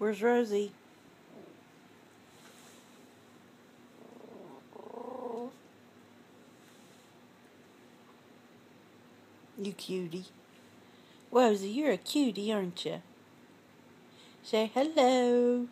Where's Rosie? You cutie. Rosie, you're a cutie, aren't you? Say hello.